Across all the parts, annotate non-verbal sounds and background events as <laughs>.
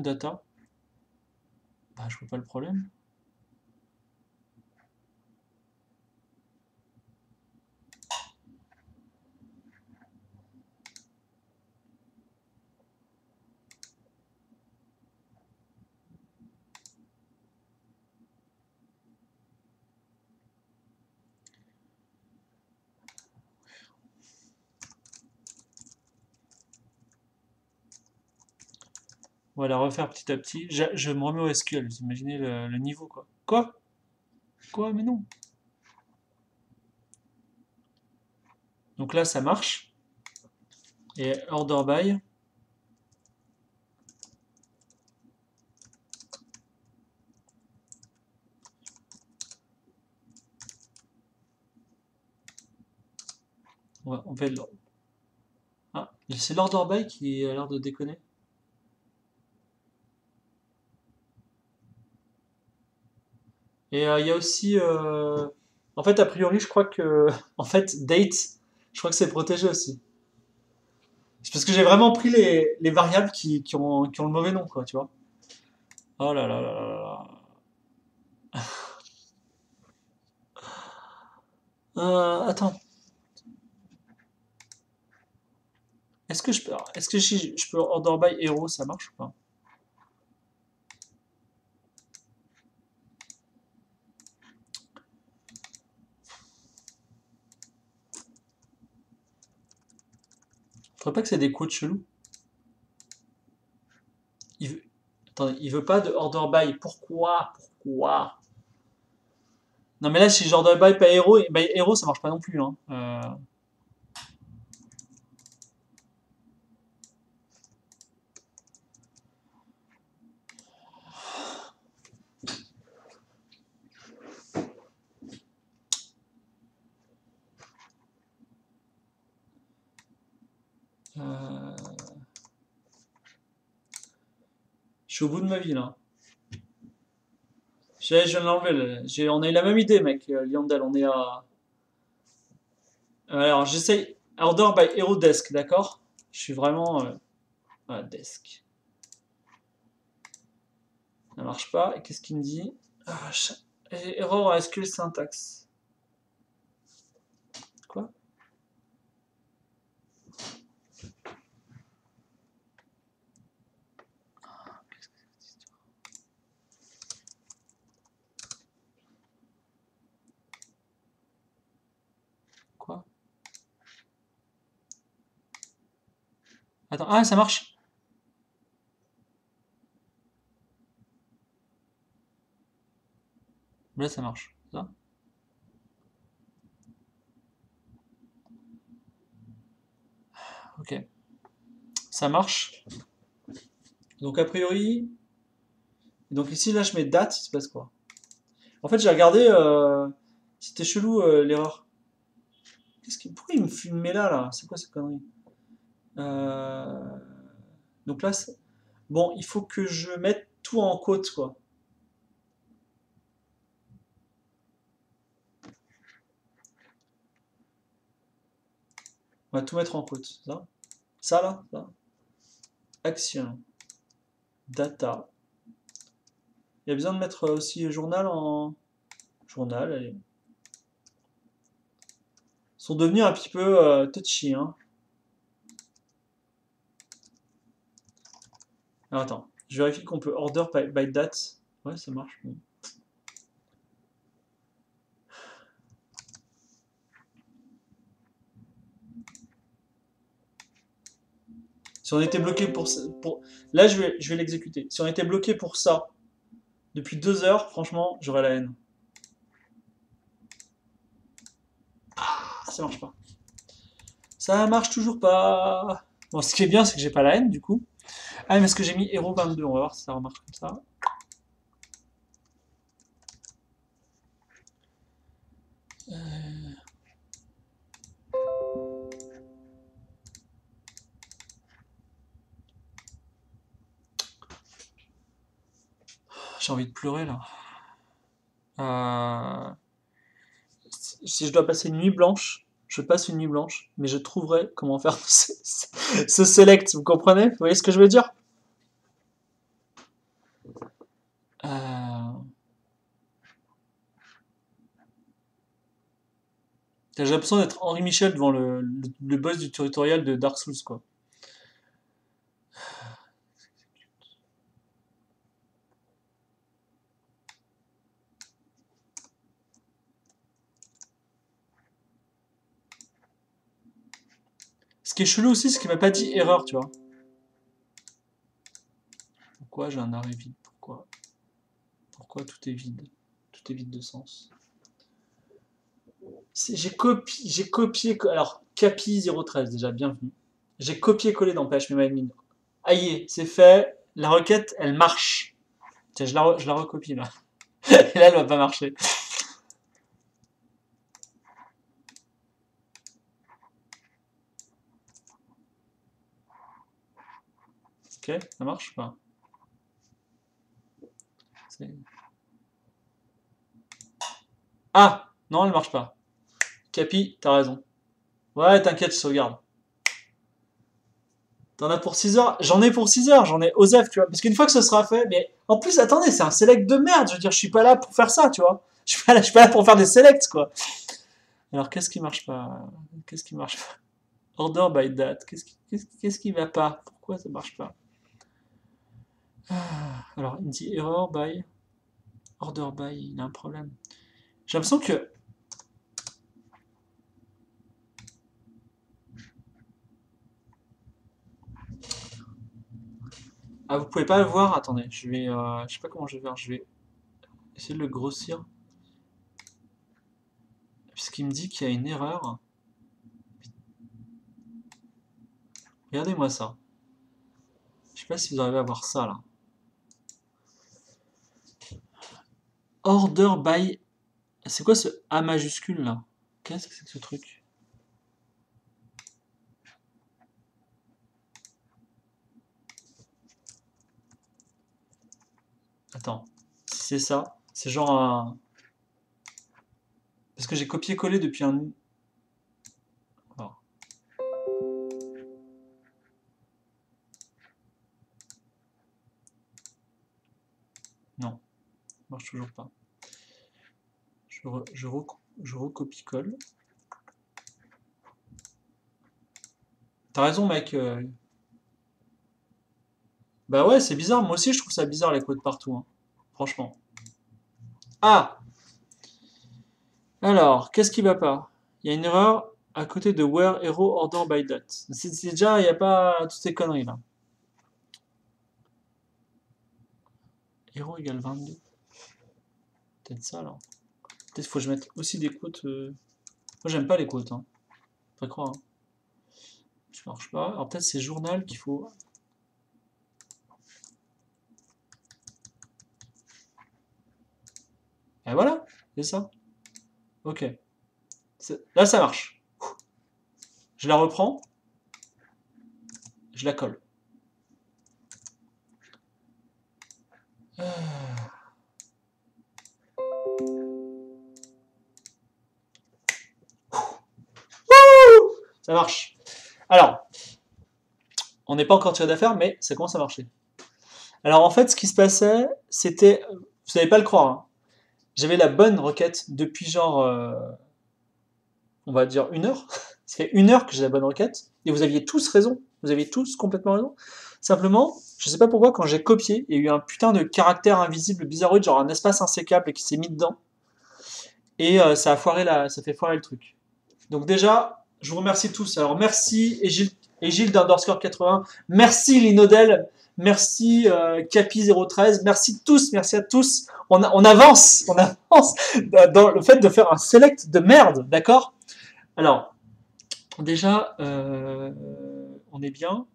Data? Bah, je vois pas le problème. On va la refaire petit à petit. Je, me remets au SQL, vous imaginez le, niveau quoi. Quoi? Quoi? Mais non. Donc là ça marche. Et order by. Ouais, on fait le... Ah, c'est l'order by qui a l'air de déconner. Et euh, il y a aussi, euh, en fait, a priori, je crois que, <laughs> en fait, date, je crois que c'est protégé aussi. C'est parce que j'ai vraiment pris les, les variables qui, ont, le mauvais nom, quoi, tu vois. Oh là là là là là. <laughs> Euh, attends. Est-ce que je peux, est-ce que si je peux order by hero, ça marche ou pas? Pas que c'est des codes chelous. Il veut... Il veut pas de order by. Pourquoi? Pourquoi? Non mais là si j'order by pas hero, bah, hero ça marche pas non plus. Hein. Euh, suis au bout de ma vie là. Je, je viens de l'enlever. On a eu la même idée, mec, euh, Liandel. On est à. Alors, j'essaye. Order by Hero Desk, d'accord? Je suis vraiment. euh, Voilà, Desk. Ça marche pas. Qu'est-ce qu'il me dit? Ah, Error à SQL syntaxe. Quoi? Quoi? Attends, ah, ça marche. Là, ça marche. Ça? Ok. Ça marche. Donc, a priori. Donc, ici, là, je mets date, il se passe quoi? En fait, j'ai regardé. euh, C'était chelou euh, l'erreur. Qu'est-ce. Pourquoi il me filmait là, là? C'est quoi cette connerie? Euh, Donc là, bon, il faut que je mette tout en côte, quoi. On va tout mettre en côte. Ça, ça là, ça. Action, data. Il y a besoin de mettre aussi journal en journal. Allez. Ils sont devenus un petit peu euh, touchy, hein. Alors, attends, je vérifie qu'on peut order by, by date. Ouais, ça marche. Si on était bloqué pour, pour... Là, je vais, je vais l'exécuter. Si on était bloqué pour ça depuis deux heures, franchement, j'aurais la haine. Ah, ça marche pas. Ça marche toujours pas. Bon, ce qui est bien, c'est que j'ai pas la haine, du coup. Ah, mais est-ce que j'ai mis Hero 22? On va voir si ça remarche comme ça. Euh, J'ai envie de pleurer, là. Euh, Si je dois passer une nuit blanche, je passe une nuit blanche, mais je trouverai comment faire <laughs> ce, select. Vous comprenez? Vous voyez ce que je veux dire? Euh... T'as déjà besoin d'être Henri Michel devant le, le, le boss du tutoriel de Dark Souls, quoi. Ce qui est chelou aussi, c'est qu'il m'a pas dit erreur, tu vois. Pourquoi j'ai un arrêt vide? Pourquoi? Pourquoi tout est vide? Tout est vide de sens. J'ai copié, j'ai copié, alors Capi 013 déjà, bienvenue. J'ai copié-collé dans PHP. Aïe, c'est fait. La requête, elle marche. Tiens, je la, je la recopie là. <laughs> Et là, elle va pas marcher. Ok, ça marche pas Ah Non, elle marche pas. Capi, t'as raison. Ouais, t'inquiète, je sauvegarde. T'en as pour 6 heures? J'en ai pour 6 heures, j'en ai Osef, tu vois. Parce qu'une fois que ce sera fait, mais en plus, attendez, c'est un select de merde. Je veux dire, je suis pas là pour faire ça, tu vois. <laughs> Je suis pas là, suis pas là pour faire des selects, quoi. Alors, qu'est-ce qui marche pas? Qu'est-ce qui marche pas? Order by date. Qu'est-ce qui, va pas? Pourquoi ça marche pas? Alors, il dit error by. Order by, il a un problème. J'ai l'impression que. Ah, vous pouvez pas le voir Attendez, je vais. Euh, je sais pas comment je vais faire. Je vais essayer de le grossir. Puisqu'il me dit qu'il y a une erreur. Regardez-moi ça. Je sais pas si vous arrivez à voir ça là. Order by. C'est quoi ce A majuscule là? Qu'est-ce que c'est que ce truc? Attends, si c'est ça, c'est genre un. Parce que j'ai copié-collé depuis un. Non marche toujours pas. Je, recopie-colle. T'as raison, mec. Euh. Bah ouais, c'est bizarre. Moi aussi, je trouve ça bizarre, les codes partout. Hein. Franchement. Ah Alors, qu'est-ce qui va pas? Il y a une erreur à côté de where hero order by dot. C'est déjà, il n'y a pas toutes ces conneries là. Hero égale 22 peut-être ça alors. Peut-être faut que je mette aussi des quotes. Euh, moi j'aime pas les quotes, hein. Pas croire. Hein. Je marche pas. Alors peut-être c'est journal qu'il faut. Et voilà, c'est ça. Ok. Là ça marche. Je la reprends. Je la colle. Euh... Ça marche. Alors, on n'est pas encore tiré d'affaire, mais ça commence à marcher. Alors en fait, ce qui se passait, c'était, vous n'allez pas le croire, hein. j'avais la bonne requête depuis genre, euh, on va dire une heure. <laughs> Ça fait une heure que j'ai la bonne requête, et vous aviez tous raison. Vous aviez tous complètement raison. Simplement, je sais pas pourquoi, quand j'ai copié, il y a eu un putain de caractère invisible bizarroïde, genre un espace insécable qui s'est mis dedans. Et euh, ça a foiré la, ça fait foirer le truc. Donc déjà, je vous remercie tous. Alors merci Egile d'Underscore 80. Merci Linodel. Merci euh, Capi013. Merci tous. Merci à tous. On, on avance. On avance dans le fait de faire un select de merde. D'accord? Alors, déjà, euh, on est bien.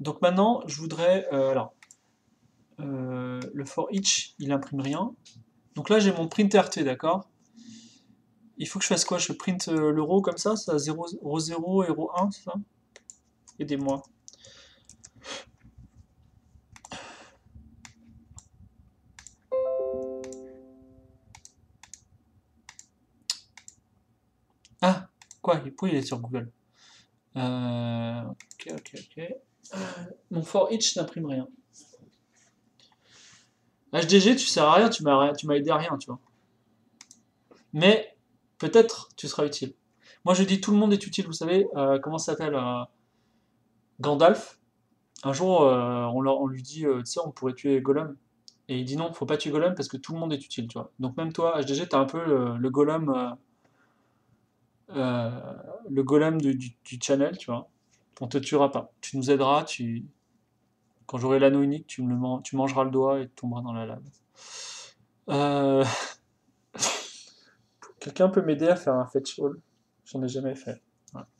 Donc maintenant, je voudrais... Euh, alors, le for each, il imprime rien. Donc là, j'ai mon print RT, d'accord? Il faut que je fasse quoi? Je print euh, l'euro comme ça? Ça 0, 0, 0 et 1, c'est ça? Aidez-moi. Ah Quoi? Pourquoi il est sur Google? Euh, Ok, ok, ok. Euh, mon for each n'imprime rien. HDG, tu sers à rien, tu m'as aidé à rien, tu vois. Mais peut-être tu seras utile. Moi je dis tout le monde est utile, vous savez, euh, comment ça s'appelle euh, Gandalf. Un jour, euh, on, leur- on lui dit, tu sais, on pourrait tuer Gollum. Et il dit non, faut pas tuer Gollum parce que tout le monde est utile, tu vois. Donc même toi, HDG, t'as un peu le, Gollum, le Gollum du, channel, tu vois. On te tuera pas. Tu nous aideras, tu... quand j'aurai l'anneau unique, tu, me le tu mangeras le doigt et tu tomberas dans la lave. Euh, <laughs> Quelqu'un peut m'aider à faire un fetch haul J'en ai jamais fait.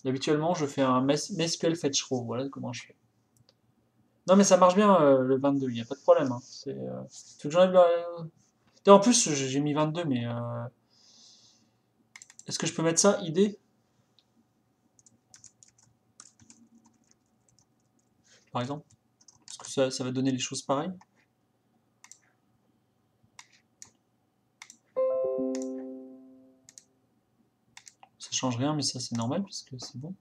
Habituellement, je fais un MySQL fetch row. Voilà comment je fais. Non, mais ça marche bien euh, le 22, il n'y a pas de problème. hein. C'est, euh, que j'enlève En plus, j'ai mis 22, mais. euh, Est-ce que je peux mettre ça ID Par exemple? Est-ce que ça, ça va donner les choses pareilles change rien, mais ça c'est normal puisque c'est bon.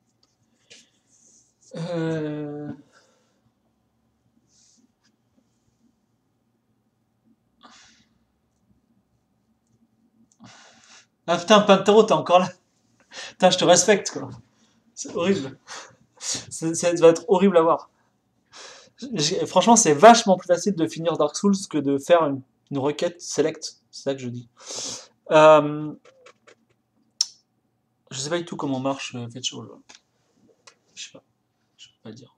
Euh, Ah putain, Pintero, t'es encore là. Je te respecte quoi. C'est horrible. Ça va être horrible à voir. Franchement, c'est vachement plus facile de finir Dark Souls que de faire une, une requête select. C'est ça que je dis. Euh, je sais pas du tout comment marche euh, Fetch All. Je sais pas. Je peux pas dire.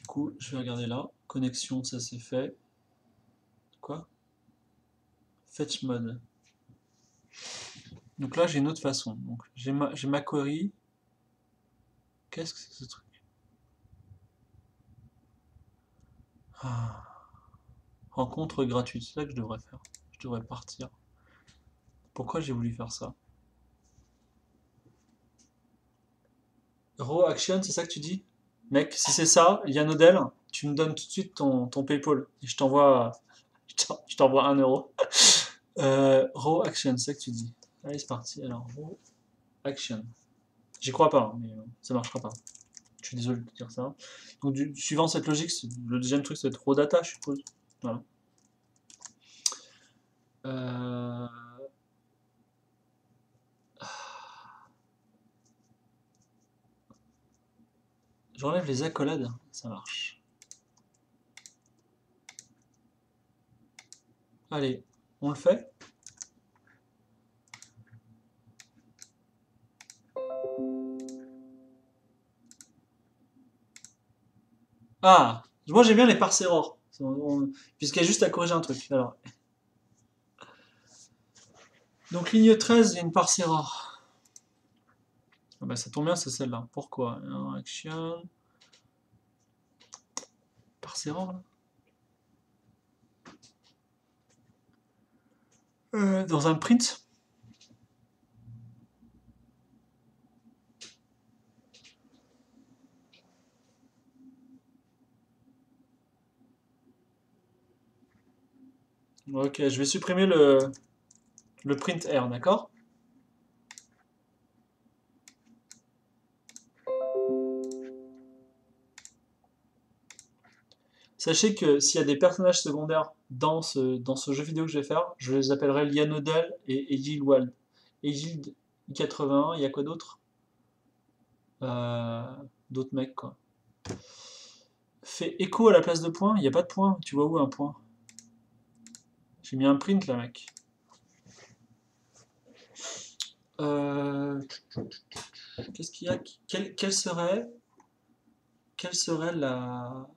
Du coup, je vais regarder là. Connexion, ça c'est fait. Quoi? Fetch mode. Donc là, j'ai une autre façon. J'ai ma, ma query. Qu'est-ce que c'est que ce truc? Ah. Rencontre gratuite, c'est ça que je devrais faire. Je devrais partir. Pourquoi j'ai voulu faire ça? Raw Action, c'est ça que tu dis? Mec, si c'est ça, Yann Odell, tu me donnes tout de suite ton, ton PayPal et je t'envoie <laughs> je t'en- je t'envoie un euro. <laughs> Euh, raw Action, c'est ça que tu dis. Allez, c'est parti. Alors, Raw Action. J'y crois pas, hein, mais euh, ça marchera pas. Je suis désolé de dire ça. Donc, du- suivant cette logique, le deuxième truc, c'est Raw Data, je suppose. Voilà. Euh, J'enlève les accolades, ça marche. Allez, on le fait. Ah, moi j'aime bien les parse errors, On- on- puisqu'il y a juste à corriger un truc. Alors. Donc ligne 13, il y a une parse error. Ah bah, ça tombe bien, c'est celle-là. Pourquoi? Alors, Action. Là Euh, Dans un print Ok, je vais supprimer le, le print R, d'accord? Sachez que s'il y a des personnages secondaires dans ce, jeu vidéo que je vais faire, je les appellerai Lian Odell et Egil Wald. Egil 81, il y a quoi d'autre? Euh, D'autres mecs, quoi. Fais écho à la place de point, il n'y a pas de point. Tu vois où un point? J'ai mis un print là, mec. Euh, Qu'est-ce qu'il y a? Quelle, serait, quelle serait la,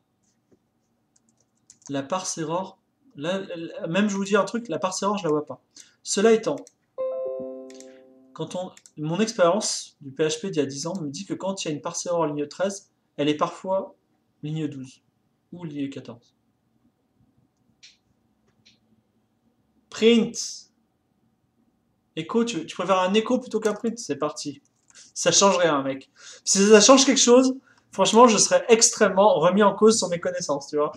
la parse error Même je vous dis un truc, la parse error, je la vois pas. Cela étant, quand on, mon expérience du PHP d'il y a 10 ans me dit que quand il y a une parse error en ligne 13, elle est parfois ligne 12 ou ligne 14. Print Echo, tu, tu préfères un écho plutôt qu'un print? C'est parti. Ça change rien, mec. Si ça change quelque chose, franchement, je serais extrêmement remis en cause sur mes connaissances, tu vois.